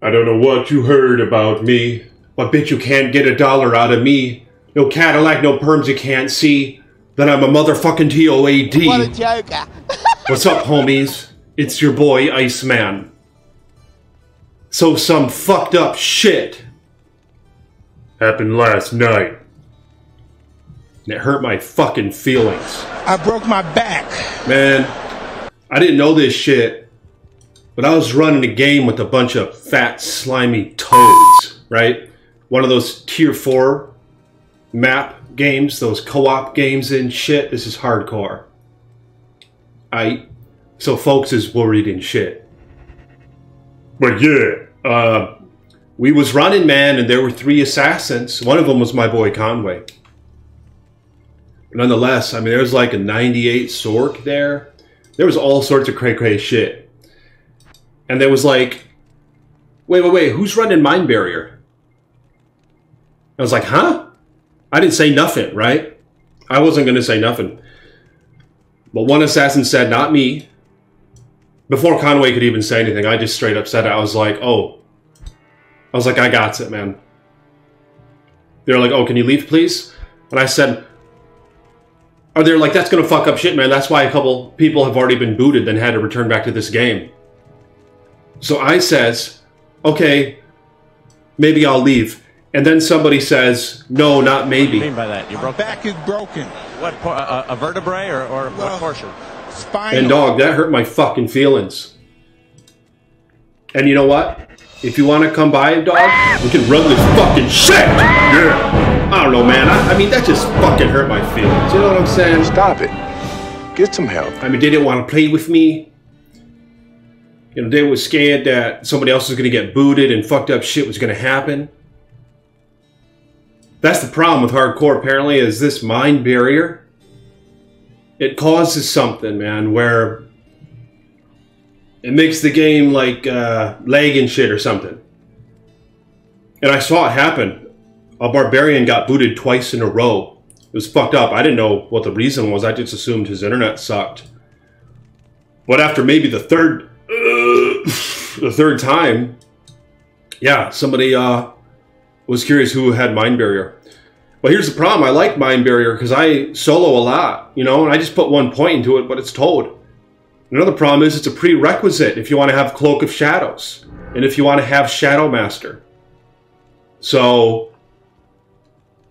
I don't know what you heard about me, but bitch, you can't get a dollar out of me. No Cadillac, no perms you can't see. Then I'm a motherfucking TOAD. What a joker. What's up, homies? It's your boy, Iceman. So some fucked up shit happened last night. And it hurt my fucking feelings. I broke my back. Man, I didn't know this shit, but I was running a game with a bunch of fat, slimy toads, right? One of those tier 4 map games, those co-op games and shit. This is hardcore. I so folks is worried and shit. But yeah, uh, we was running, man, and there were three assassins. One of them was my boy Conway. Nonetheless, I mean, there was like a 98 Sorc there. There was all sorts of cray cray shit. And there was like, wait, wait, wait, who's running Mind Barrier? I was like, huh? I didn't say nothing, right? I wasn't going to say nothing. But one assassin said, not me. Before Conway could even say anything, I just straight up said it. I was like, oh. I was like, I got it, man. They're like, oh, can you leave, please? And I said, are they like, that's going to fuck up shit, man. That's why a couple people have already been booted, then had to return back to this game. So I says, okay, maybe I'll leave. And then somebody says, no, not maybe. What do you mean by that? You broke Back is broken. what? A, uh, uh, a vertebrae or, or Well- what portion? Spinal. And dog, that hurt my fucking feelings. And you know what? If you want to come by, dog, we can run this fucking shit. Yeah. I don't know, man. I, I mean, that just fucking hurt my feelings. You know what I'm saying? Stop it. Get some help. I mean, they didn't want to play with me. You know, they were scared that somebody else was going to get booted and fucked up shit was going to happen. That's the problem with hardcore, apparently, is this mind barrier. It causes something, man, where it makes the game like uh, lag and shit or something. And I saw it happen. A barbarian got booted twice in a row. It was fucked up. I didn't know what the reason was. I just assumed his internet sucked. But after maybe the third, the third time, yeah, somebody uh, was curious who had Mind Barrier. But here's the problem. I like Mind Barrier because I solo a lot, you know, and I just put one point into it, but it's told. Another problem is it's a prerequisite if you want to have Cloak of Shadows and if you want to have Shadow Master. So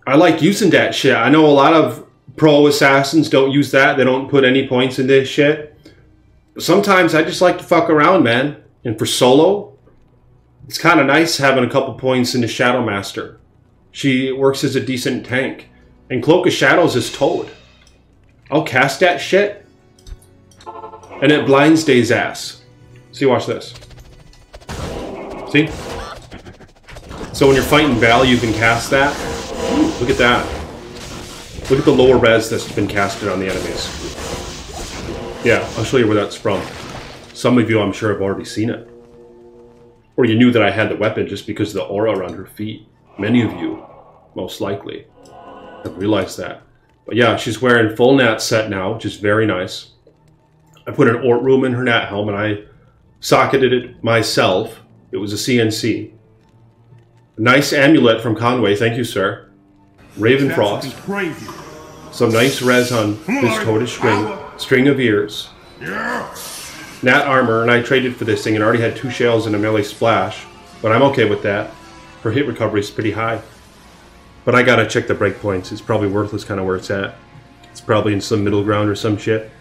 I like using that shit. I know a lot of pro assassins don't use that. They don't put any points in this shit. Sometimes I just like to fuck around, man. And for solo, it's kind of nice having a couple points in the Shadow Master. She works as a decent tank. And Cloak of Shadows is Toad. I'll cast that shit. And it blinds Day's ass. See, watch this. See? So when you're fighting Baal, you can cast that. Look at that. Look at the lower res that's been casted on the enemies. Yeah, I'll show you where that's from. Some of you, I'm sure, have already seen it. Or you knew that I had the weapon just because of the aura around her feet. Many of you, most likely, have realized that. But yeah, she's wearing full nat set now, which is very nice. I put an Ort rune in her nat helm and I socketed it myself. It was a CNC. A nice amulet from Conway, thank you, sir. Raven Frost. Crazy. Some nice res on this Toadish string. String of ears. Nat armor, and I traded for this thing and already had two shells and a melee splash. But I'm okay with that. Her hit recovery is pretty high. But I gotta check the breakpoints. It's probably worthless kind of where it's at. It's probably in some middle ground or some shit.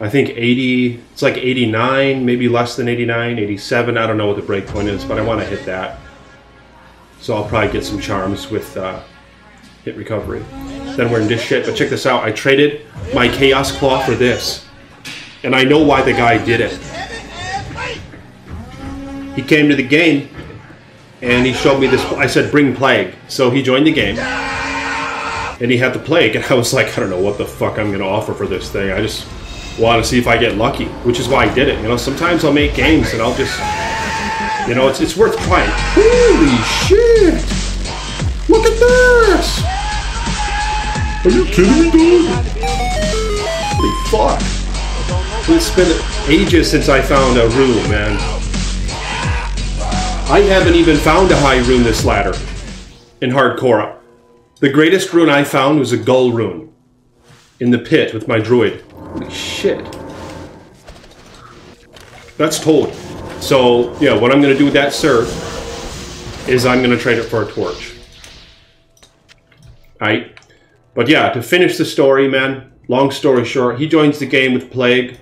I think 80, it's like 89, maybe less than 89, 87. I don't know what the breakpoint is, but I want to hit that. So I'll probably get some charms with uh, hit recovery. Then we're in this shit. But check this out. I traded my Chaos Claw for this. And I know why the guy did it. He came to the game and he showed me this. I said, bring Plague. So he joined the game. And he had the Plague. And I was like, I don't know what the fuck I'm going to offer for this thing. I just want to see if I get lucky, which is why I did it. You know, sometimes I'll make games and I'll just, you know, it's, it's worth trying. Holy shit! Look at this! Are you kidding me, dude? Holy fuck. It's been ages since I found a rune, man. I haven't even found a high rune this ladder in Hardcore. The greatest rune I found was a Gul rune in the pit with my druid. Holy shit. That's told. So, yeah, what I'm going to do with that sir, is I'm going to trade it for a torch. Alright? But yeah, to finish the story, man, long story short, he joins the game with Plague.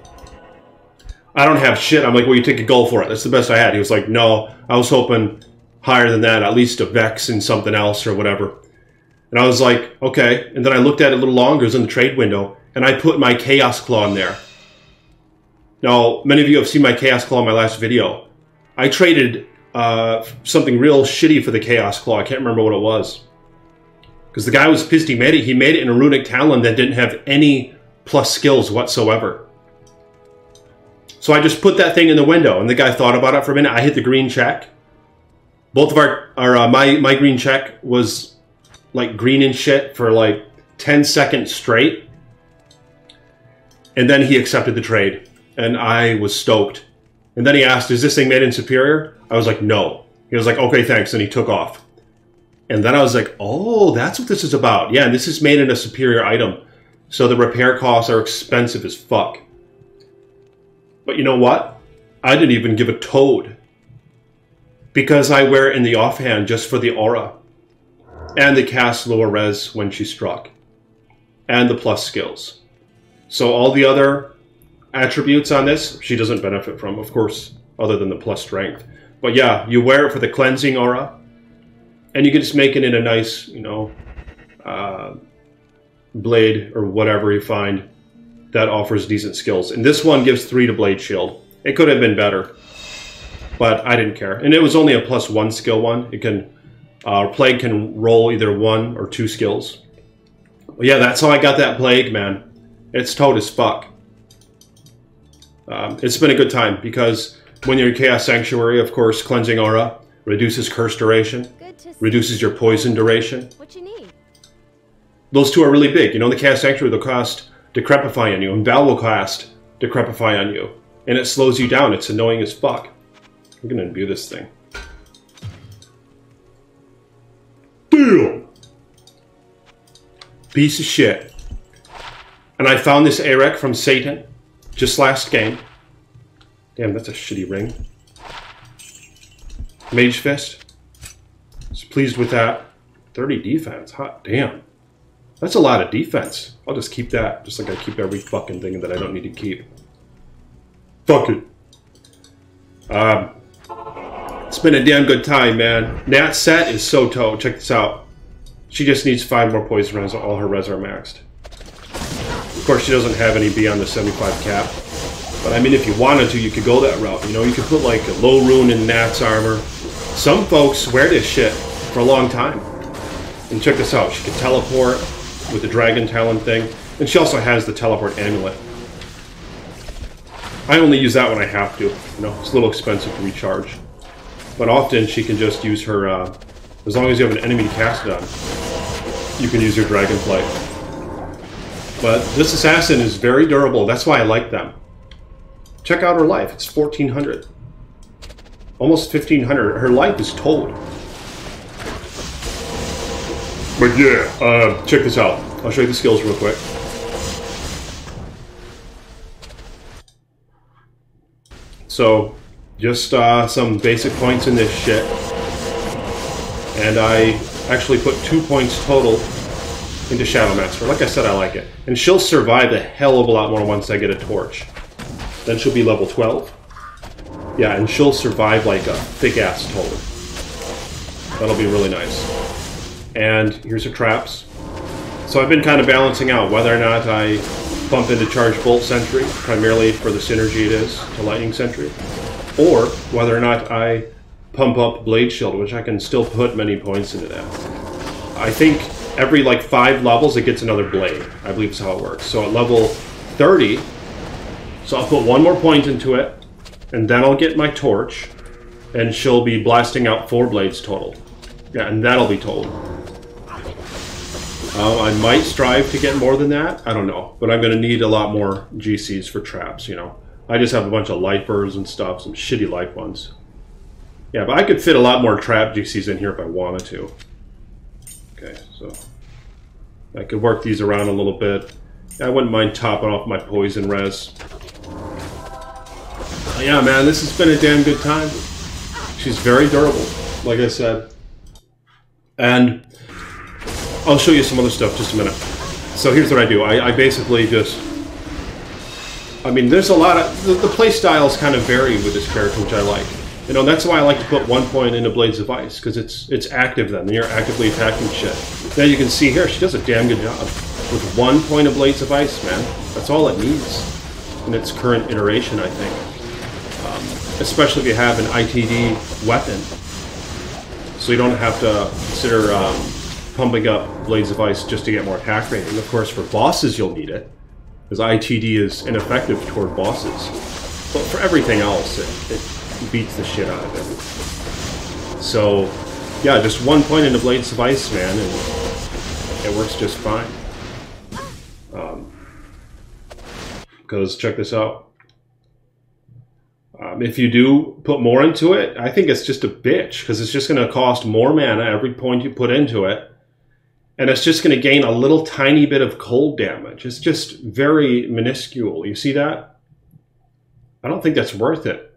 I don't have shit. I'm like, well, you take a Gul for it. That's the best I had. He was like, no, I was hoping higher than that, at least a Vex and something else or whatever. And I was like, okay. And then I looked at it a little longer. It was in the trade window. And I put my Chaos Claw in there. Now, many of you have seen my Chaos Claw in my last video. I traded uh, something real shitty for the Chaos Claw. I can't remember what it was. Because the guy was pissed he made it. He made it in a Runic Talon that didn't have any plus skills whatsoever. So I just put that thing in the window, and the guy thought about it for a minute. I hit the green check. Both of our, our uh, my my green check was like green and shit for like 10 seconds straight. And then he accepted the trade, and I was stoked. And then he asked, "Is this thing made in Superior?" I was like, "No." He was like, "Okay, thanks," and he took off. And then I was like, "Oh, that's what this is about." Yeah, and this is made in a Superior item, so the repair costs are expensive as fuck. But you know what? I didn't even give a toad. Because I wear it in the offhand just for the aura. And the cast lower res when she struck. And the plus skills. So all the other attributes on this, she doesn't benefit from, of course, other than the plus strength. But yeah, you wear it for the cleansing aura. And you can just make it in a nice, you know, uh, blade or whatever you find that offers decent skills. And this one gives three to Blade Shield. It could have been better, but I didn't care. And it was only a plus one skill one. It can, uh, Plague can roll either one or two skills. But yeah, that's how I got that Plague, man. It's toad as fuck. Um, it's been a good time because when you're in Chaos Sanctuary, of course, Cleansing Aura reduces curse duration, reduces your poison duration. What you need? Those two are really big. You know, in the Chaos Sanctuary, they'll cost Decrepify on you, and Baal will cast Decrepify on you. And it slows you down. It's annoying as fuck. I'm gonna imbue this thing. Deal! Piece of shit. And I found this Arek from Satan just last game. Damn, that's a shitty ring. Mage Fist. Was pleased with that. 30 defense. Hot damn. That's a lot of defense. I'll just keep that, just like I keep every fucking thing that I don't need to keep. Fuck it. Um, it's been a damn good time, man. Nat set is so toe. Check this out. She just needs five more poison rounds. All her res are maxed. Of course, she doesn't have any beyond the 75 cap. But I mean, if you wanted to, you could go that route. You know, you could put like a low rune in Nat's armor. Some folks wear this shit for a long time. And check this out. She can teleport with the Dragon Talon thing. And she also has the Teleport Amulet. I only use that when I have to. You know, it's a little expensive to recharge. But often she can just use her, uh, as long as you have an enemy to cast it on, you can use your Dragonflight. But this assassin is very durable. That's why I like them. Check out her life. It's 1400. Almost 1500. Her life is told. But yeah, uh, check this out. I'll show you the skills real quick. So, just uh, some basic points in this shit. And I actually put two points total into Shadowmaster. Like I said, I like it. And she'll survive a hell of a lot more once I get a torch. Then she'll be level 12. Yeah, and she'll survive like a thick-ass total. That'll be really nice. And here's her traps. So I've been kind of balancing out whether or not I bump into Charge Bolt Sentry, primarily for the synergy it is to Lightning Sentry, or whether or not I pump up Blade Shield, which I can still put many points into that. I think every like five levels it gets another blade. I believe is how it works. So at level 30, so I'll put one more point into it, and then I'll get my torch, and she'll be blasting out four blades total. Yeah, and that'll be total. Um, I might strive to get more than that. I don't know. But I'm going to need a lot more GCs for traps, you know. I just have a bunch of lifers and stuff, some shitty life ones. Yeah, but I could fit a lot more trap GCs in here if I wanted to. Okay, so I could work these around a little bit. I wouldn't mind topping off my poison res. Yeah, man, this has been a damn good time. She's very durable, like I said. And I'll show you some other stuff just a minute. So here's what I do. I, I basically just... I mean, there's a lot of... The, the play styles kind of vary with this character, which I like. You know, that's why I like to put one point into Blades of Ice, because it's it's active then, and you're actively attacking shit. Now you can see here, she does a damn good job. With one point of Blades of Ice, man. That's all it needs in its current iteration, I think. Um, especially if you have an ITD weapon. So you don't have to consider um, pumping up Blades of Ice just to get more attack rating. Of course, for bosses you'll need it, because ITD is ineffective toward bosses. But for everything else, it, it beats the shit out of it. So, yeah, just one point into Blades of Ice, man, and it works just fine. Because, um, check this out. Um, if you do put more into it, I think it's just a bitch, because it's just going to cost more mana every point you put into it. And it's just going to gain a little tiny bit of cold damage. It's just very minuscule. You see that? I don't think that's worth it.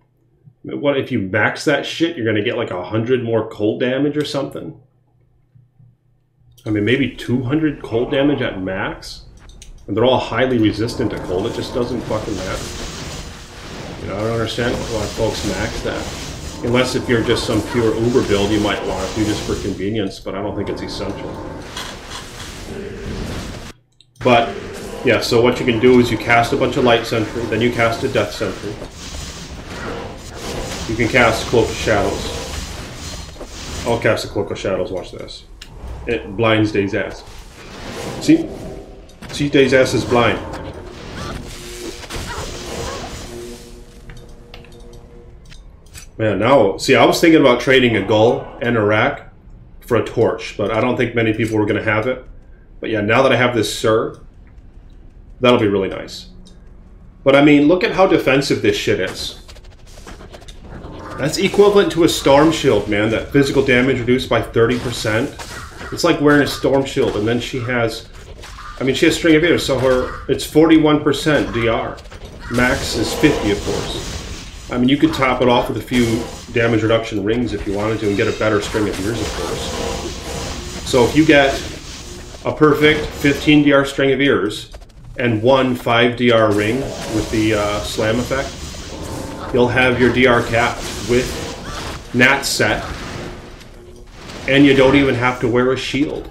What if you max that shit? You're gonna get like a hundred more cold damage or something. I mean, maybe 200 cold damage at max, and they're all highly resistant to cold. It just doesn't fucking matter. You know, I don't understand why folks max that. Unless if you're just some pure Uber build, you might want to do just for convenience, but I don't think it's essential. But, yeah, so what you can do is you cast a bunch of Light Sentry, then you cast a Death Sentry. You can cast Cloak of Shadows. I'll cast a Cloak of Shadows, watch this. It blinds Day's ass. See? See, Day's ass is blind. Man, now, see, I was thinking about trading a Gul and a Rack for a Torch, but I don't think many people were going to have it. But yeah, now that I have this Sir, that'll be really nice. But I mean, look at how defensive this shit is. That's equivalent to a storm shield, man. That physical damage reduced by 30%. It's like wearing a storm shield, and then she has... I mean, she has String of Ears, so her it's 41% DR. Max is 50, of course. I mean, you could top it off with a few damage reduction rings if you wanted to and get a better String of Ears, of course. So if you get a perfect 15 DR String of Ears and one 5 DR ring with the uh, slam effect, you'll have your DR capped with Nat set, and you don't even have to wear a shield.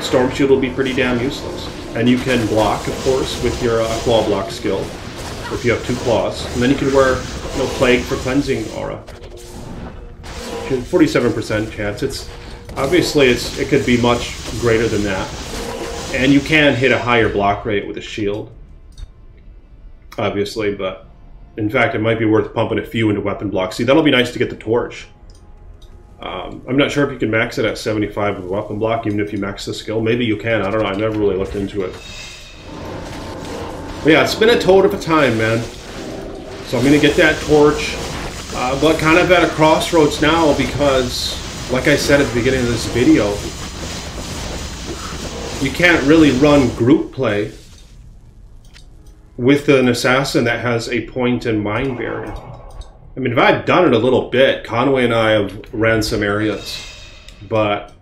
Storm Shield will be pretty damn useless. And you can block, of course, with your uh, Claw Block skill, if you have two claws. And then you can wear you know, Plague for Cleansing Aura. 47% chance. It's Obviously, it's it could be much greater than that. And you can hit a higher block rate with a shield. Obviously, but in fact, it might be worth pumping a few into weapon blocks. See, that'll be nice to get the torch. Um, I'm not sure if you can max it at 75 with weapon block, even if you max the skill. Maybe you can. I don't know. I never really looked into it. But yeah, it's been a toad of a time, man. So I'm going to get that torch. Uh, but kind of at a crossroads now because, like I said at the beginning of this video, you can't really run group play with an assassin that has a point and mind barrier. I mean, if I've done it a little bit, Conway and I have ran some areas, but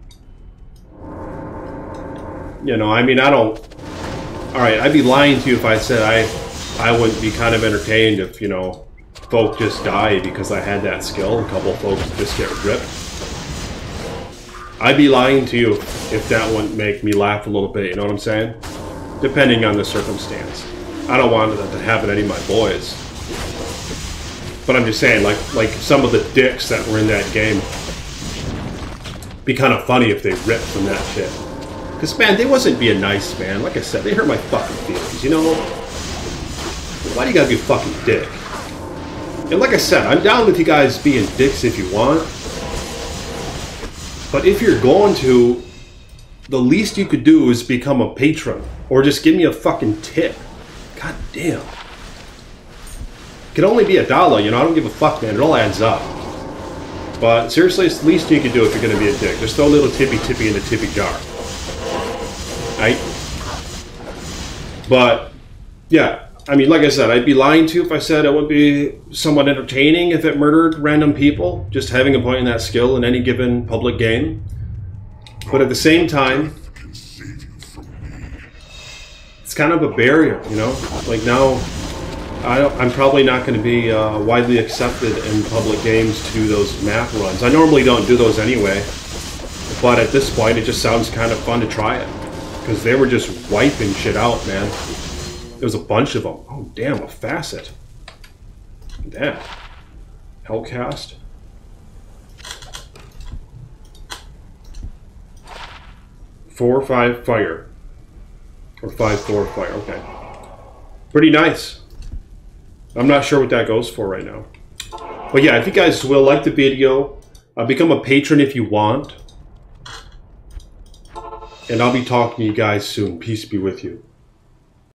you know, I mean, I don't. All right, I'd be lying to you if I said I, I wouldn't be kind of entertained if you know, folk just die because I had that skill. A couple folks just get ripped. I'd be lying to you if that wouldn't make me laugh a little bit. You know what I'm saying? Depending on the circumstance. I don't want that to happen to any of my boys. But I'm just saying, like, like some of the dicks that were in that game, be kind of funny if they ripped from that shit. Because, man, they wasn't being nice, man. Like I said, they hurt my fucking feelings, you know? Why do you gotta be fucking dick? And like I said, I'm down with you guys being dicks if you want. But if you're going to, the least you could do is become a patron. Or just give me a fucking tip. God damn. It can only be a dollar, you know, I don't give a fuck, man. It all adds up. But seriously, it's the least you can do if you're going to be a dick. Just throw a little tippy tippy in the tippy jar. Right? But, yeah. I mean, like I said, I'd be lying to you if I said it would be somewhat entertaining if it murdered random people, just having a point in that skill in any given public game. But at the same time, it's kind of a barrier, you know? Like now, I am probably not going to be uh, widely accepted in public games to do those map runs. I normally don't do those anyway, but at this point, it just sounds kind of fun to try it. Because they were just wiping shit out, man. There was a bunch of them. Oh, damn, a facet. Damn. Hellcast. Four, five, fire. Or five, four, fire. Okay. Pretty nice. I'm not sure what that goes for right now. But yeah, if you guys will like the video, uh, become a patron if you want. And I'll be talking to you guys soon. Peace be with you.